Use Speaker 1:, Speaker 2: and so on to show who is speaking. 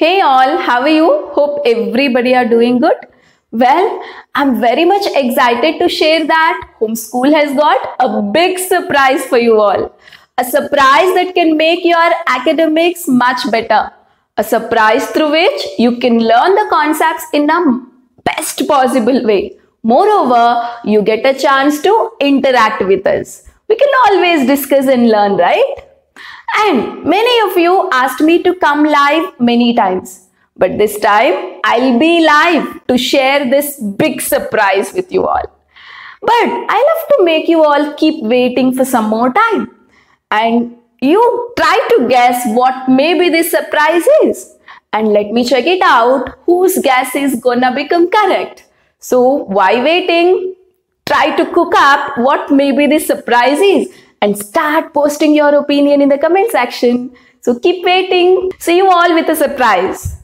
Speaker 1: Hey all, how are you? Hope everybody are doing good. Well, I'm very much excited to share that Homeschool has got a big surprise for you all. A surprise that can make your academics much better. A surprise through which you can learn the concepts in the best possible way. Moreover, you get a chance to interact with us. We can always discuss and learn, right? And many of you asked me to come live many times. But this time, I'll be live to share this big surprise with you all. But I love to make you all keep waiting for some more time. And you try to guess what maybe this surprise is. And let me check it out whose guess is gonna become correct. So why waiting? Try to cook up what maybe this surprise is and start posting your opinion in the comment section. So keep waiting. See you all with a surprise.